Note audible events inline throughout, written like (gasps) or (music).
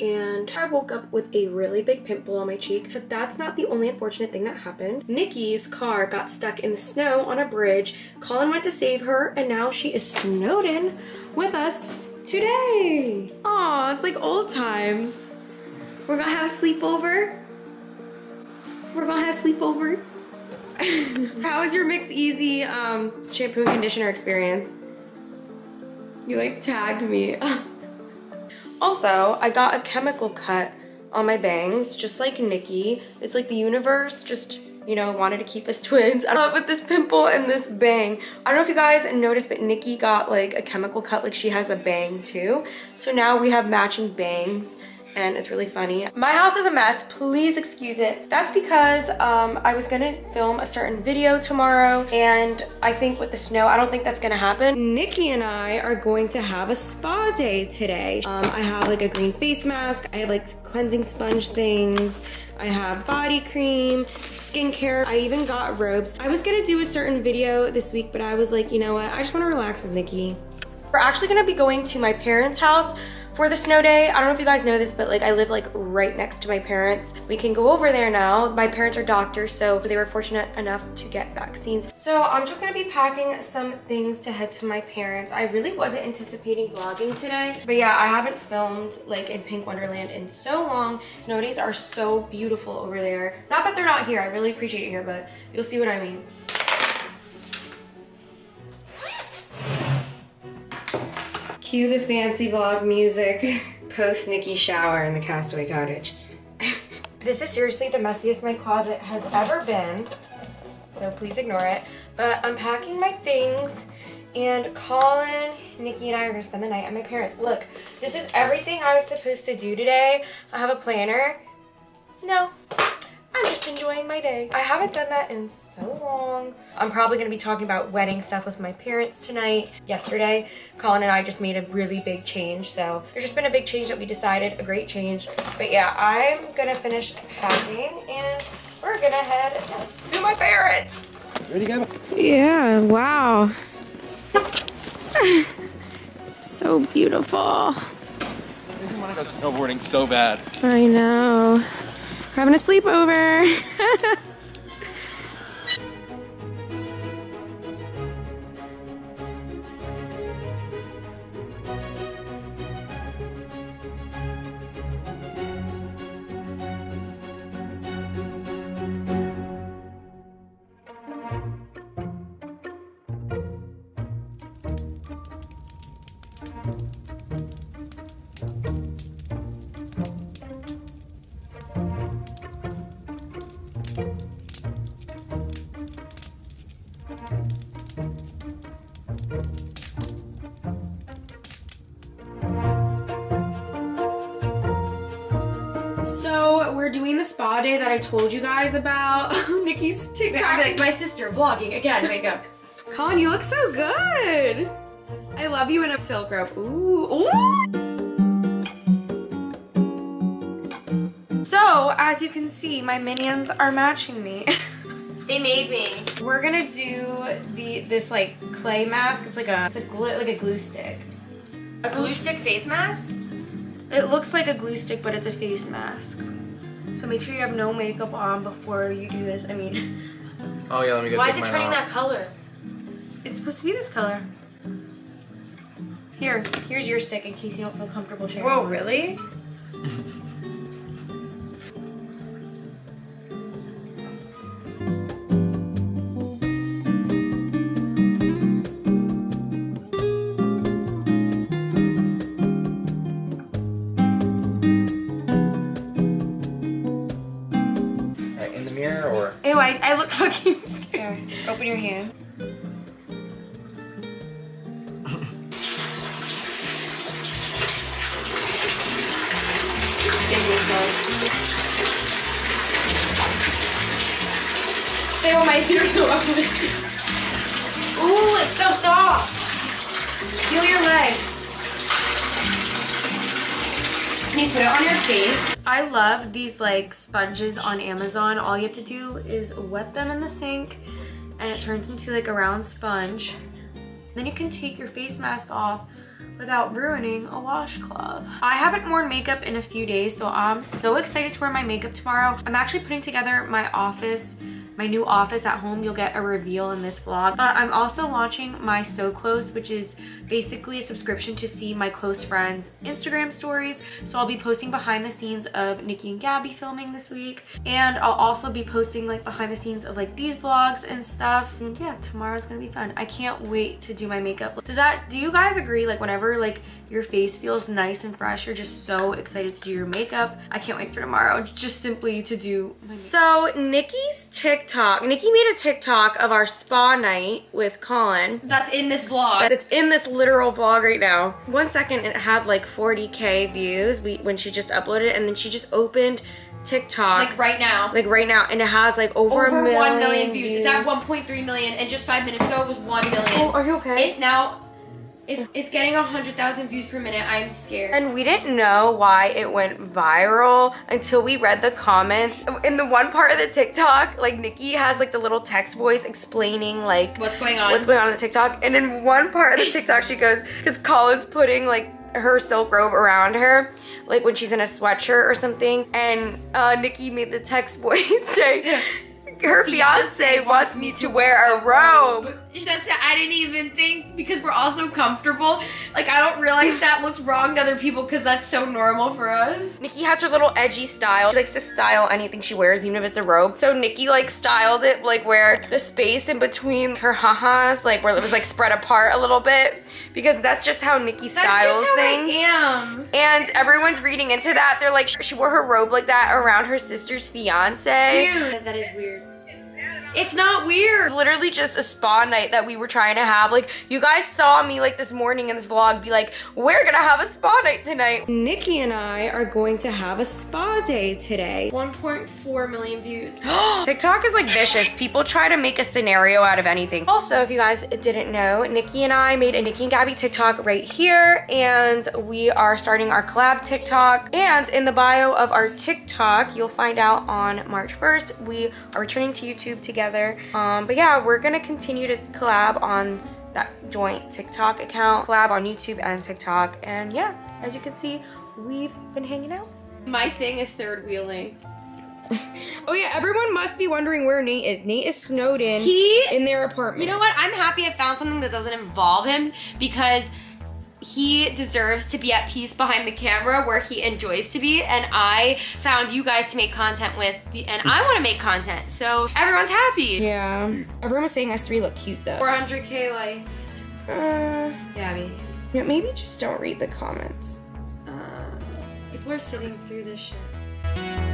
and I woke up with a really big pimple on my cheek, but that's not the only unfortunate thing that happened. Niki's car got stuck in the snow on a bridge. Colin went to save her and now she is snowed in with us today. Aw, it's like old times. We're gonna have a sleepover. We're gonna have a sleepover. (laughs) How was your Mix Easy um, shampoo and conditioner experience? You like tagged me. (laughs) also, I got a chemical cut on my bangs, just like Niki. It's like the universe just, you know, wanted to keep us (laughs) twins. I love with this pimple and this bang. I don't know if you guys noticed, but Niki got like a chemical cut, like she has a bang too. So now we have matching bangs and it's really funny. My house is a mess, please excuse it. That's because um, I was gonna film a certain video tomorrow and I think with the snow, I don't think that's gonna happen. Niki and I are going to have a spa day today. Um, I have like a green face mask, I have like cleansing sponge things, I have body cream, skincare. I even got robes. I was gonna do a certain video this week, but I was like, you know what? I just wanna relax with Niki. We're actually gonna be going to my parents' house for the snow day. I don't know if you guys know this, but like I live like right next to my parents. We can go over there now. My parents are doctors, so they were fortunate enough to get vaccines. So I'm just gonna be packing some things to head to my parents. I really wasn't anticipating vlogging today, but yeah, I haven't filmed like in Pink Wonderland in so long. Snow days are so beautiful over there. Not that they're not here, I really appreciate it here, but you'll see what I mean. Cue the fancy vlog music. (laughs) Post Niki shower in the Castaway Cottage. (laughs) this is seriously the messiest my closet has ever been. So please ignore it. But I'm packing my things and Colin, Niki, and I are gonna spend the night at my parents. Look, this is everything I was supposed to do today. I have a planner. No, just enjoying my day. I haven't done that in so long. I'm probably gonna be talking about wedding stuff with my parents tonight. Yesterday, Colin and I just made a really big change. So there's just been a big change that we decided, a great change. But yeah, I'm gonna finish packing and we're gonna head to my parents. Ready to go? Yeah, wow. (laughs) so beautiful. I want to go snowboarding so bad. I know. We're having a sleepover. (laughs) doing the spa day that I told you guys about. (laughs) Niki's TikTok. I'm like my sister vlogging again. Makeup. Colin, you look so good. I love you in a silk robe. Ooh, ooh. So, as you can see, my minions are matching me. (laughs) They made me. We're gonna do the this like clay mask. It's like a it's a glue like a glue stick. A glue stick face mask. It looks like a glue stick, but it's a face mask. So make sure you have no makeup on before you do this. I mean, (laughs) Oh yeah, let me go Why is it turning off. that color? it's supposed to be this color. Here, here's your stick in case you don't feel comfortable sharing. Whoa, really? Your mm. hand. They Ew, my ears so ugly. Ooh, it's so soft. Feel your legs. Can you put it on your face? I love these like sponges on Amazon. All you have to do is wet them in the sink and it turns into like a round sponge. Then you can take your face mask off, without ruining a washcloth. I haven't worn makeup in a few days, so I'm so excited to wear my makeup tomorrow. I'm actually putting together my office my new office at home. You'll get a reveal in this vlog. But I'm also launching my So Close, which is basically a subscription to see my close friends' Instagram stories. So I'll be posting behind the scenes of Niki and Gabi filming this week. And I'll also be posting like behind the scenes of like these vlogs and stuff. And yeah, tomorrow's gonna be fun. I can't wait to do my makeup. Does that, do you guys agree? Like whenever like your face feels nice and fresh, you're just so excited to do your makeup. I can't wait for tomorrow, just simply to do oh So Niki's TikTok, Niki made a TikTok of our spa night with Colin. That's in this vlog. It's in this literal vlog right now. One second it had like 40k views we, when she just uploaded it and then she just opened TikTok. Like right now. Like right now, and it has like over, Over a million 1 million views. It's at 1.3 million, and just five minutes ago it was 1 million. Oh, are you okay? It's now, it's, it's getting 100,000 views per minute. I'm scared. And we didn't know why it went viral until we read the comments. In the one part of the TikTok, like Niki has like the little text voice explaining like What's going on? what's going on in the TikTok. And in one part of the TikTok, she goes, because Colin's putting like her silk robe around her, like when she's in a sweatshirt or something. And uh, Niki made the text (laughs) voice say, her fiance wants me to wear a robe. That's I didn't even think because we're all so comfortable. Like I don't realize that looks wrong to other people because that's so normal for us. Niki has her little edgy style. She likes to style anything she wears, even if it's a robe. So Niki like styled it like where the space in between her ha-has, like where it was like spread apart a little bit. Because that's just how Niki That's styles just how things. I am. And everyone's reading into that. They're like, she wore her robe like that around her sister's fiance. Dude, that is weird. It's not weird. It's literally just a spa night that we were trying to have. Like, you guys saw me like this morning in this vlog be like, we're gonna have a spa night tonight. Niki and I are going to have a spa day today. 1.4 million views. (gasps) TikTok is like vicious. People try to make a scenario out of anything. Also, if you guys didn't know, Niki and I made a Niki and Gabi TikTok right here, and we are starting our collab TikTok. And in the bio of our TikTok, you'll find out on March 1st, we are returning to YouTube together. Um, but yeah, we're gonna continue to collab on that joint TikTok account, collab on YouTube and TikTok. And yeah, as you can see, we've been hanging out. My thing is third wheeling. Oh yeah, everyone must be wondering where Nate is. Nate is snowed in He- in their apartment. You know what? I'm happy I found something that doesn't involve him because he deserves to be at peace behind the camera where he enjoys to be and I found you guys to make content with and I want to make content. So everyone's happy. Yeah. Everyone was saying us three look cute though. 400k likes. Uh, Gabi. yeah, maybe just don't read the comments. Uh, people are sitting through this shit.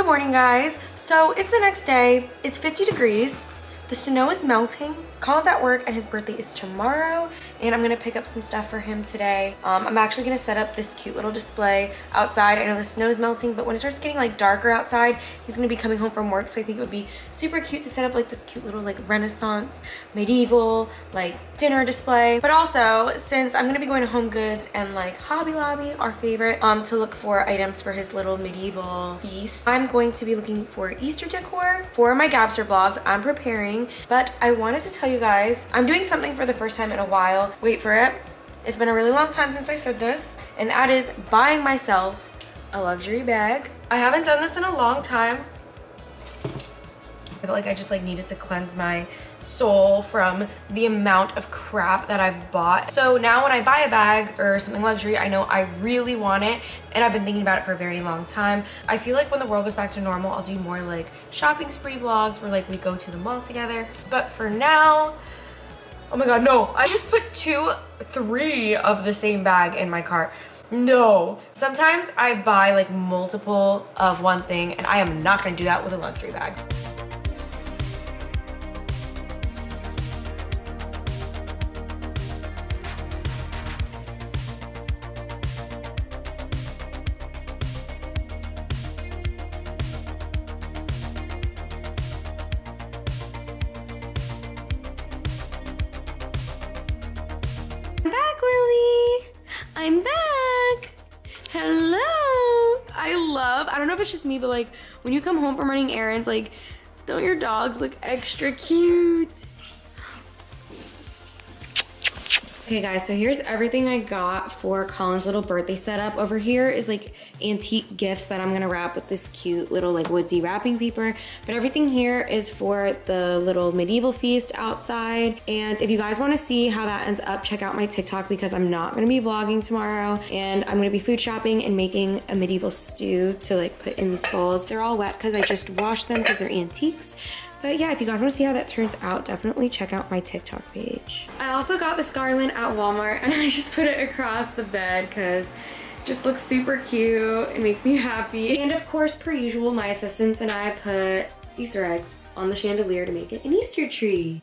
Good morning, guys. So it's the next day. It's 50 degrees. The snow is melting. Colin's at work and his birthday is tomorrow. And I'm gonna pick up some stuff for him today. Um, I'm actually gonna set up this cute little display outside. I know the snow is melting, but when it starts getting like darker outside, he's gonna be coming home from work. So I think it would be super cute to set up like this cute little like renaissance, medieval, like dinner display. But also, since I'm gonna be going to Home Goods and like Hobby Lobby, our favorite, um, to look for items for his little medieval feast, I'm going to be looking for Easter decor for my Gabster vlogs. I'm preparing, but I wanted to tell you guys, I'm doing something for the first time in a while. Wait for it. It's been a really long time since I said this, and that is buying myself a luxury bag. I haven't done this in a long time. I feel like I just like needed to cleanse my soul from the amount of crap that I've bought. So now when I buy a bag or something luxury, I know I really want it and I've been thinking about it for a very long time. I feel like when the world goes back to normal, I'll do more like shopping spree vlogs where like we go to the mall together. But for now, oh my god, no. I just put two, three of the same bag in my cart. No. Sometimes I buy like multiple of one thing and I am not gonna do that with a luxury bag. Like when you come home from running errands, like don't your dogs look extra cute? Okay guys, so here's everything I got for Colin's little birthday setup. Over here is like antique gifts that I'm gonna wrap with this cute little like woodsy wrapping paper. But everything here is for the little medieval feast outside. And if you guys wanna see how that ends up, check out my TikTok because I'm not gonna be vlogging tomorrow. And I'm gonna be food shopping and making a medieval stew to like put in these bowls. They're all wet because I just washed them because they're antiques. But yeah, if you guys wanna see how that turns out, definitely check out my TikTok page. I also got this garland at Walmart (laughs) and I just put it across the bed because it just looks super cute. It makes me happy. And of course, per usual, my assistants and I put Easter eggs on the chandelier to make it an Easter tree.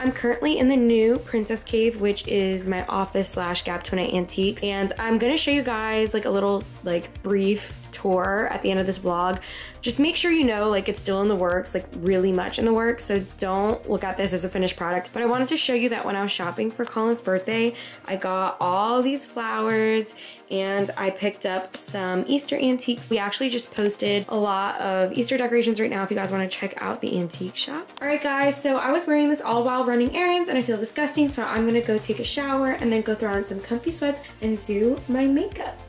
I'm currently in the new Princess Cave, which is my office slash Gabtoinette Antiques. And I'm gonna show you guys like a little like brief tour at the end of this vlog. Just make sure you know like it's still in the works, like really much in the works. So don't look at this as a finished product. But I wanted to show you that when I was shopping for Colin's birthday, I got all these flowers and I picked up some Easter antiques. We actually just posted a lot of Easter decorations right now if you guys wanna check out the antique shop. All right guys, so I was wearing this all while running errands and I feel disgusting, so I'm gonna go take a shower and then go throw on some comfy sweats and do my makeup.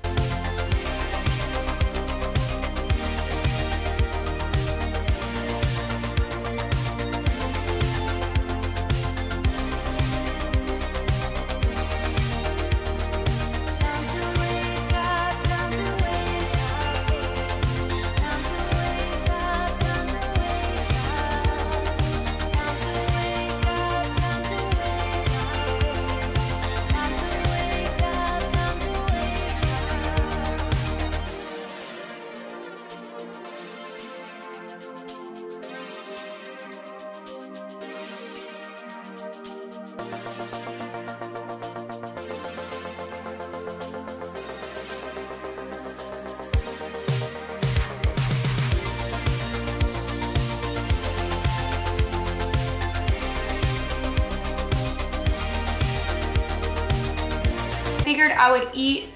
I would eat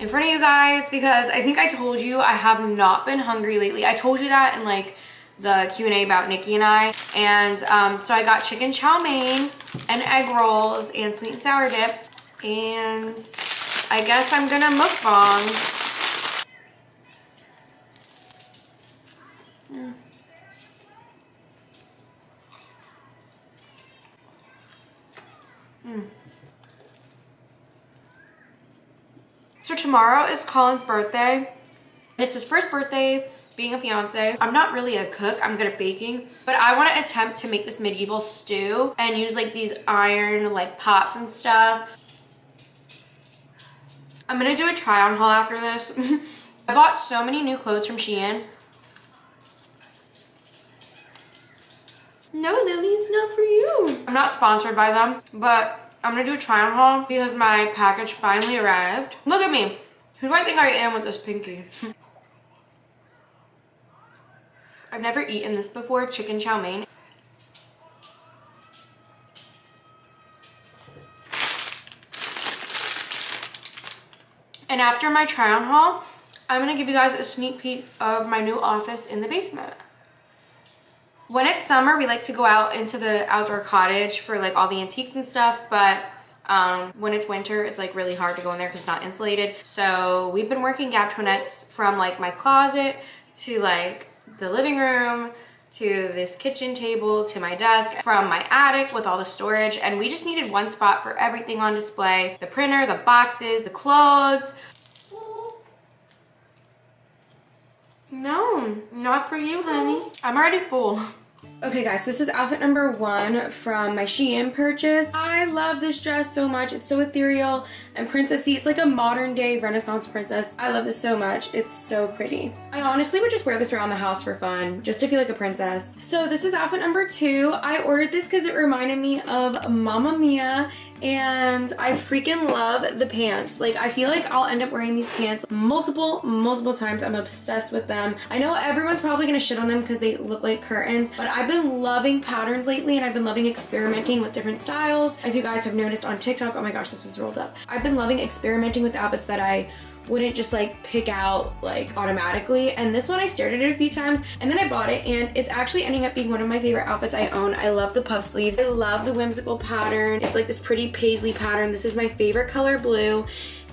in front of you guys because I think I told you I have not been hungry lately. I told you that in like the Q&A about Niki and I. And um, so I got chicken chow mein and egg rolls and sweet and sour dip. And I guess I'm gonna mukbang. Mm. Mm. So tomorrow is Colin's birthday. It's his first birthday being a fiance. I'm not really a cook, I'm good at baking, but I wanna attempt to make this medieval stew and use like these iron like pots and stuff. I'm gonna do a try on haul after this. (laughs) I bought so many new clothes from Shein. No, Lily, it's not for you. I'm not sponsored by them, but I'm gonna do a try on haul because my package finally arrived. Look at me. Who do I think I am with this pinky? (laughs) I've never eaten this before, chicken chow mein. And after my try on haul, I'm gonna give you guys a sneak peek of my new office in the basement. When it's summer, we like to go out into the outdoor cottage for like all the antiques and stuff, but um, when it's winter, it's like really hard to go in there because it's not insulated. So we've been working Gabtoinettes from like my closet to like the living room to this kitchen table to my desk from my attic with all the storage and we just needed one spot for everything on display the printer the boxes the clothes no not for you honey. I'm already full Okay guys, this is outfit number one from my Shein purchase. I love this dress so much. It's so ethereal and princessy. It's like a modern day renaissance princess. I love this so much. It's so pretty. I honestly would just wear this around the house for fun, just to feel like a princess. So this is outfit number two. I ordered this because it reminded me of Mamma Mia and I freaking love the pants. Like I feel like I'll end up wearing these pants multiple, multiple times. I'm obsessed with them. I know everyone's probably gonna shit on them because they look like curtains, but but I've been loving patterns lately and I've been loving experimenting with different styles. As you guys have noticed on TikTok, oh my gosh, this was rolled up. I've been loving experimenting with outfits that I wouldn't just like pick out like automatically and this one I stared at it a few times and then I bought it and it's actually ending up being one of my favorite outfits I own. I love the puff sleeves. I love the whimsical pattern. It's like this pretty paisley pattern. This is my favorite color blue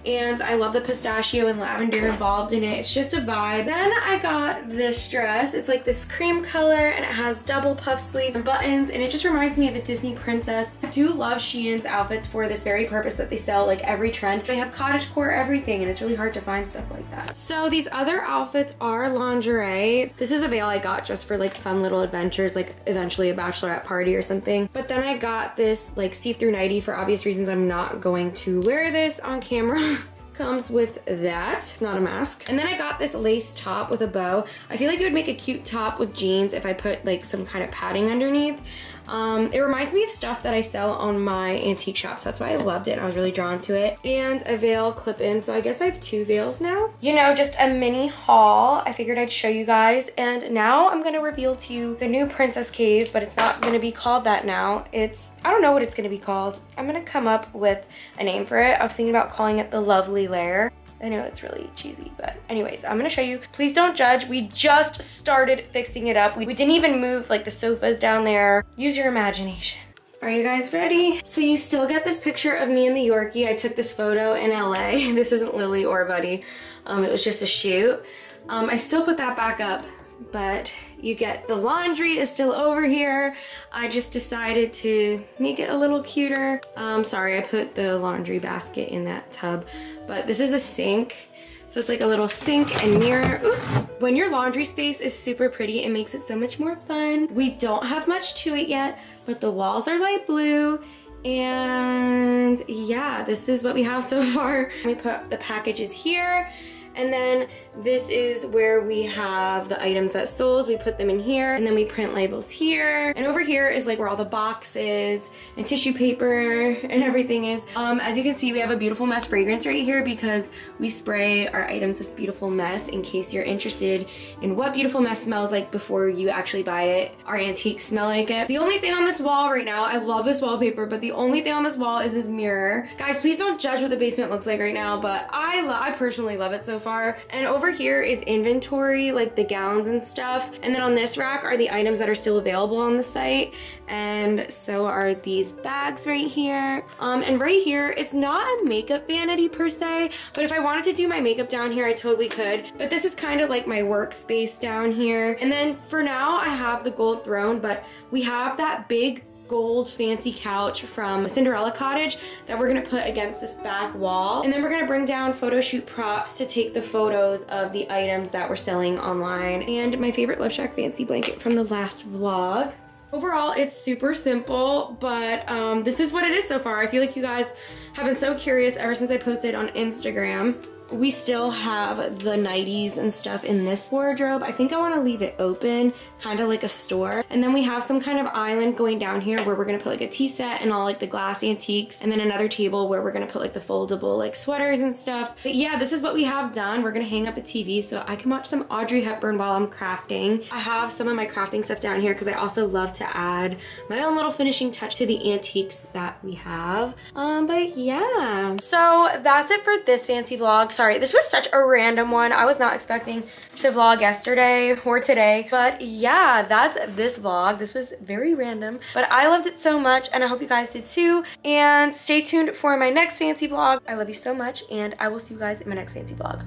and I love the pistachio and lavender involved in it. It's just a vibe. Then I got this dress. It's like this cream color and it has double puff sleeves and buttons and it just reminds me of a Disney princess. I do love Shein's outfits for this very purpose that they sell like every trend. They have cottage core everything and it's really hard to find stuff like that. So these other outfits are lingerie. This is a veil I got just for like fun little adventures like eventually a bachelorette party or something. But then I got this like see-through nightie for obvious reasons I'm not going to wear this on camera. (laughs) comes with that. It's not a mask. And then I got this lace top with a bow. I feel like it would make a cute top with jeans if I put like some kind of padding underneath. Um, it reminds me of stuff that I sell on my antique shop, so that's why I loved it. I was really drawn to it. And a veil clip-in, so I guess I have two veils now. You know, just a mini haul. I figured I'd show you guys. And now I'm gonna reveal to you the new Princess Cave, but it's not gonna be called that now. It's, I don't know what it's gonna be called. I'm gonna come up with a name for it. I was thinking about calling it the Lovely Lair. I know it's really cheesy, but anyways, I'm gonna show you. Please don't judge. We just started fixing it up. We, we didn't even move like the sofas down there. Use your imagination. Are you guys ready? So you still get this picture of me and the Yorkie. I took this photo in LA. (laughs) This isn't Lily or Buddy. Um, it was just a shoot. Um, I still put that back up, but you get the laundry is still over here. I just decided to make it a little cuter. Um, sorry, I put the laundry basket in that tub, but this is a sink. So it's like a little sink and mirror. Oops. When your laundry space is super pretty, it makes it so much more fun. We don't have much to it yet, but the walls are light blue and yeah, this is what we have so far. We put the packages here and then this is where we have the items that sold. We put them in here and then we print labels here. And over here is like where all the boxes and tissue paper (laughs) and everything is. Um, as you can see, we have a Beautiful Mess fragrance right here because we spray our items with Beautiful Mess in case you're interested in what Beautiful Mess smells like before you actually buy it. Our antiques smell like it. The only thing on this wall right now, I love this wallpaper, but the only thing on this wall is this mirror. Guys, please don't judge what the basement looks like right now, but I, I personally love it so far. And over here is inventory, like the gowns and stuff. And then on this rack are the items that are still available on the site. And so are these bags right here. Um, and right here, it's not a makeup vanity per se, but if I wanted to do my makeup down here, I totally could. But this is kind of like my workspace down here. And then for now, I have the gold throne, but we have that big gold fancy couch from Cinderella Cottage that we're gonna put against this back wall. And then we're gonna bring down photo shoot props to take the photos of the items that we're selling online. And my favorite LoveShackFancy blanket from the last vlog. Overall, it's super simple, but um, this is what it is so far. I feel like you guys have been so curious ever since I posted on Instagram we still have the 90s and stuff in this wardrobe. I think I want to leave it open, kind of like a store. And then we have some kind of island going down here where we're to put like a tea set and all like the glass antiques. And then another table where we're to put like the foldable like sweaters and stuff. But yeah, this is what we have done. We're to hang up a TV so I can watch some Audrey Hepburn while I'm crafting. I have some of my crafting stuff down here because I also love to add my own little finishing touch to the antiques that we have. Um, but yeah. So that's it for this fancy vlog sorry. This was such a random one. I was not expecting to vlog yesterday or today. But yeah, that's this vlog. This was very random, but I loved it so much and I hope you guys did too. And stay tuned for my next fancy vlog. I love you so much and I will see you guys in my next fancy vlog.